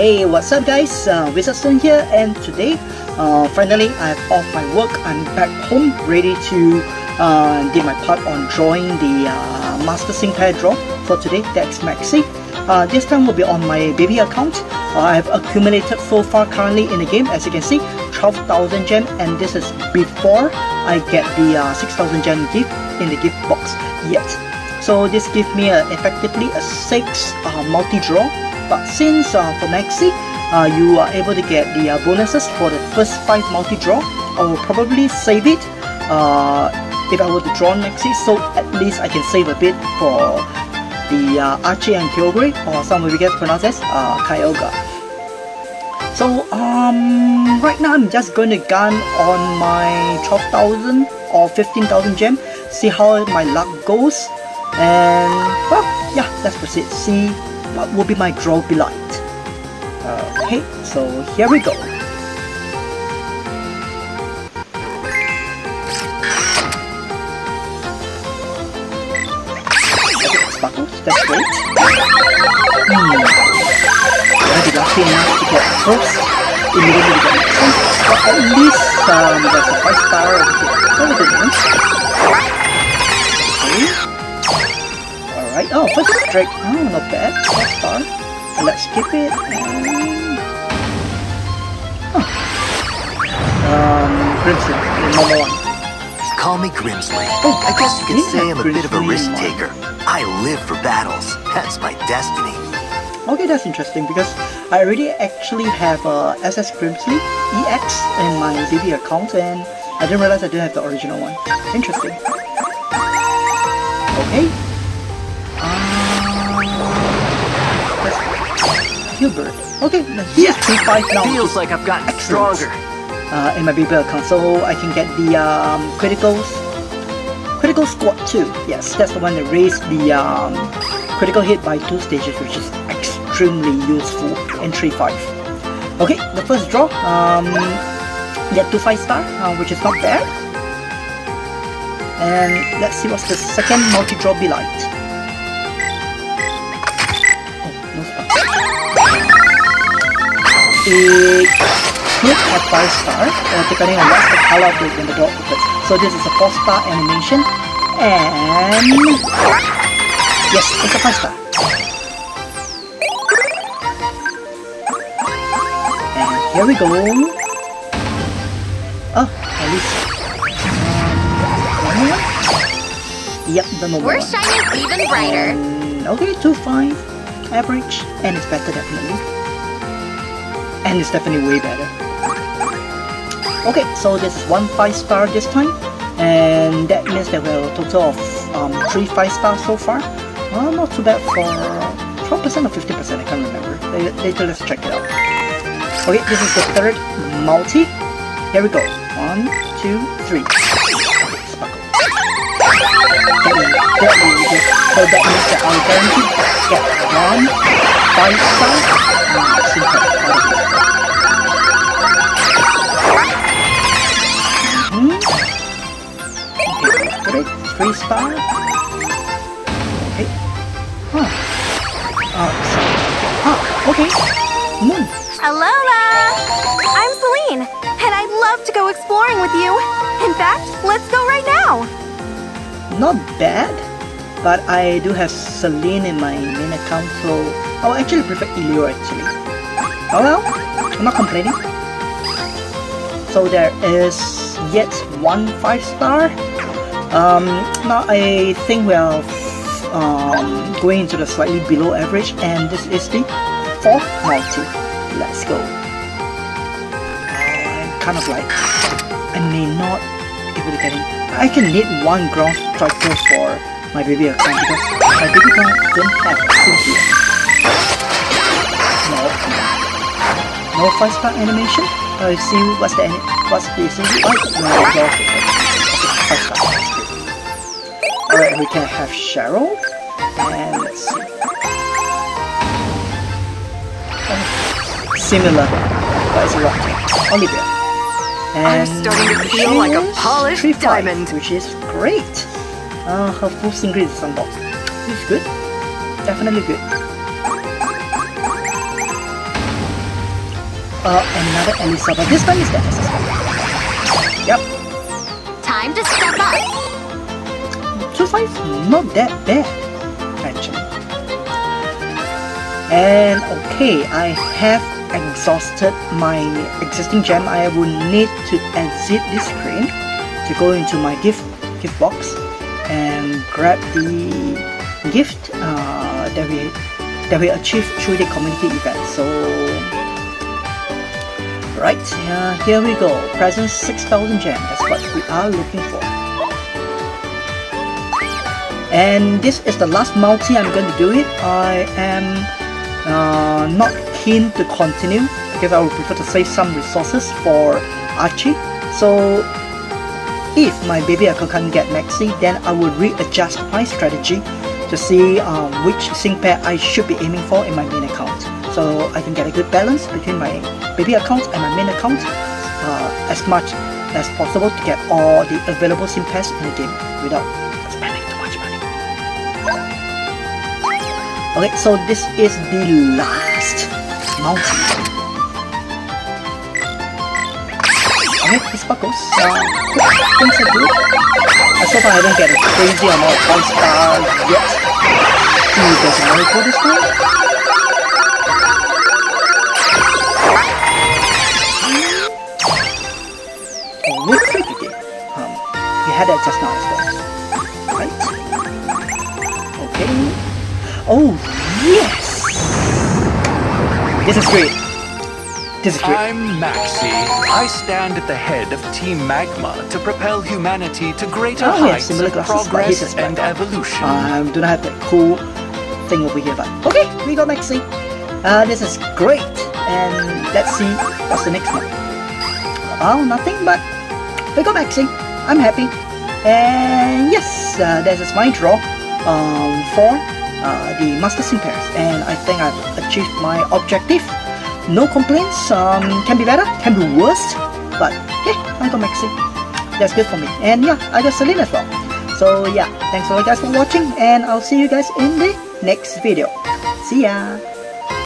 Hey, what's up guys? Uh, WizardSoon here and today, uh, finally I have off my work. I'm back home ready to uh, do my part on drawing the uh, Master Sync Pair draw for today, Dex Maxie. Uh, this time will be on my baby account. Uh, I have accumulated so far currently in the game, as you can see, 12,000 gem and this is before I get the uh, 6,000 gem gift in the gift box yet. So this gives me uh, effectively a 6 uh, multi-draw but since for Maxie uh, you are able to get the uh, bonuses for the first 5 multi-draw. I will probably save it uh, if I were to draw Maxie. So at least I can save a bit for the uh, Archie and Kyogre or some of you guys pronounce as uh, Kyogre. So um, right now I'm just going to gun on my 12,000 or 15,000 gem see how my luck goes. And well yeah let's proceed. See what will be my draw be like? Okay so here we go. That's great. Hmm. Be lucky enough to get first. Immediately get next one but at least um, there's a 5 star over here oh, first strike. Oh, not bad. First star. Let's skip it. Huh. Um, the normal one. Call me Grimsley. Oh, I guess you could yeah, say I'm a bit of a Grimsley risk one. taker. I live for battles. That's my destiny. Okay, that's interesting because I already actually have a SS Grimsley EX in my BB account and I didn't realize I didn't have the original one. Interesting. Okay. Uh, Hubert. Okay, he's P5 now. Feels like I've gotten Excellent. stronger. uh, in my BB console, I can get the um, criticals. Critical squad 2. Yes, that's the one that raised the um, critical hit by two stages, which is extremely useful in 3-5. Okay, the first draw, um, get two 5 star, uh, which is not bad. And let's see what's the second multi-draw be like. It could have 5 star, uh, depending on what's the color of when the door opens. So this is a 4 star animation, and yes, it's a 5 star. And here we go. Oh, at least. Um. Yep, the normal We're shining even brighter. Okay, 2-5, average, and it's better definitely. And it's definitely way better. Okay, so this is one 5 star this time, and that means that we have a total of um, 3 5 stars so far. Well, not too bad for 12% or 15%, I can't remember. Later, let's check it out. Okay, this is the third multi. Here we go. One, two, three. Okay, sparkle. That is that good. So that means that I'll guarantee get one five star uh, sync Moon. Alola! I'm Selene, and I'd love to go exploring with you. In fact, let's go right now. Not bad, but I do have Selene in my main account, so I would actually prefer Elio actually. Oh well, I'm not complaining. So there is yet one 5 star. Um, now I think we are um, going into the slightly below average and this is the fourth multi. Let's go. I'm kind of like, I may not be able to get in. I can need one ground striker for my baby account because my baby account don't have Cynthia. No. No 5 star animation? Uh, see what's the what's the Cynthia? Oh, no, no, okay. Okay, 5 star. That's good. Alright, we can have Cheryl. Similar, but it's a rock. Olivia. I'm And starting to feel like a polished 3-5, diamond. Which is great. Uh, her full single is unboxed. It's good. Definitely good. uh, another Elisa, but this time is the SS. Yep, Time to step up. so far it's not that bad, actually. And okay, I have exhausted my existing gem. I will need to exit this screen to go into my gift gift box and grab the gift uh, that we that we achieved through the community event. So right, uh, here we go. Present 6,000 gem. That's what we are looking for. And this is the last multi I'm going to do it. I am uh, not keen to continue because I would prefer to save some resources for Archie. So if my baby Echo can't get Maxie, then I will readjust my strategy to see um, which sync pair I should be aiming for in my main account. So I can get a good balance between my baby account and my main account uh, as much as possible to get all the available sync pairs in the game without Okay, so this is the last mountain. Okay, this sparkles. Uh, things are good. Uh, so far I don't get a crazy amount of one star yet. Ooh, there's a miracle this time. Oh, at the. Um, we had that just now as well. Right? Okay. Oh, yes! This is great. This is great. I'm Maxie. I stand at the head of Team Magma to propel humanity to greater Oh, heights similar of glasses, progress and evolution. Um, do not have that cool thing over here, but okay, we got Maxie. Uh, this is great, and let's see what's the next one. Oh, nothing, but we got Maxie. I'm happy, and yes, uh, this is my draw um, for uh, the Master pairs, and I think I've achieved my objective. No complaints. Um, can be better, can be worse, but hey, I'm Maxie. That's good for me, and yeah, I got Selene as well. So yeah, thanks a lot guys for watching and I'll see you guys in the next video. See ya!